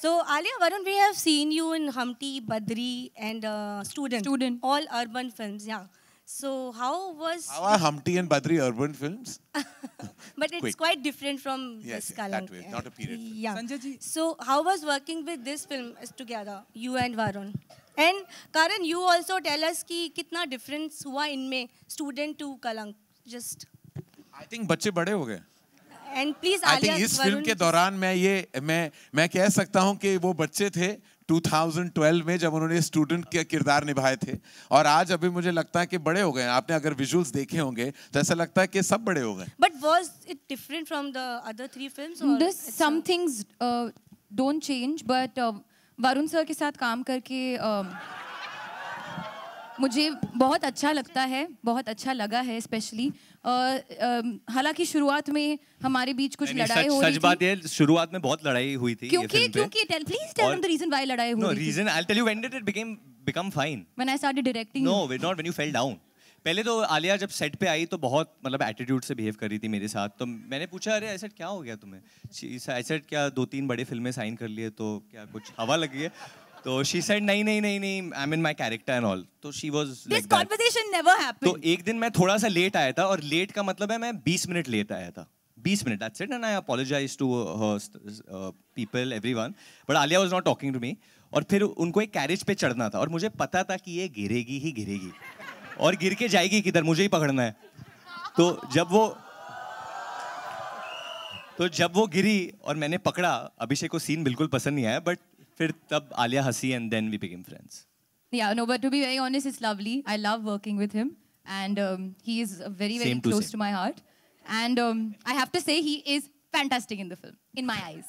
So Alia Varun, we have seen you in Humpty, Badri, and uh, Student. Student. All urban films, yeah. So how was? How are Humpty and Badri urban films? but it's Quick. quite different from Yes, this yes, Kalank. that way, not a period film. Yeah. Sanjay ji. So how was working with this film is together, you and Varun? And Karan, you also tell us कि कितना difference हुआ इनमें student to Kalank. Just I think बच्चे बड़े हो गए and please I think इस film के दौरान मैं ये मैं मैं कह सकता हूँ कि वो बच्चे थे 2012 में जब उन्होंने स्टूडेंट के किरदार निभाए थे और आज अभी मुझे लगता है कि बड़े हो गए हैं। आपने अगर विजुअल्स देखे होंगे तो ऐसा लगता है कि सब बड़े हो गए but was it different from the other three films? Or This it's some a- things uh, don't change, but uh, Varun sir के साथ काम करके uh, मुझे बहुत अच्छा लगता है बहुत अच्छा लगा है स्पेशली हालाँकि शुरुआत में हमारे बीच कुछ लड़ाई सच हो सच रही बात थी है शुरुआत में बहुत लड़ाई हुई थी क्योंकि क्योंकि tell please tell them the reason why लड़ाई नो हो रही थी। Reason I tell you when did it became become fine when I started directing no not when you fell down पहले तो आलिया जब सेट पे आई तो बहुत मतलब एटीट्यूड से बिहेव कर रही थी मेरे साथ। तो मैंने पूछा अरे ऐसा क्या हो गया तुम्हें? ऐसा क्या दो तीन बड़े फ़िल्में साइन कर लिए तो क्या कुछ हवा लगी है? तो शी सेड नहीं नहीं नहीं नहीं I am in my character and all तो she was this conversation never happened तो एक दिन मैं थोड़ा सा लेट आया था और लेट का मतलब है मैं 20 मिनट लेट आया था। 20 minute that's it and I apologize to people everyone but Alia was not talking to me और फिर उनको एक कैरेज पे चढ़ना था और मुझे पता था कि ये गिरेगी ही गिरेगी। और गिर के जाएगी किधर? मुझे ही पकड़ना है। तो जब वो तो जब वो गिरी और मैंने पकड़ा अभिषेक को सीन बिल्कुल पसंद नहीं आया बट फिर तब आलिया हंसी and then we became friends Yeah, no, but to be very honest, it's lovely. I love working with him, and um, he is uh, very, very Same to close same. to my heart. And um, I have to say, he is fantastic in the film, in my eyes.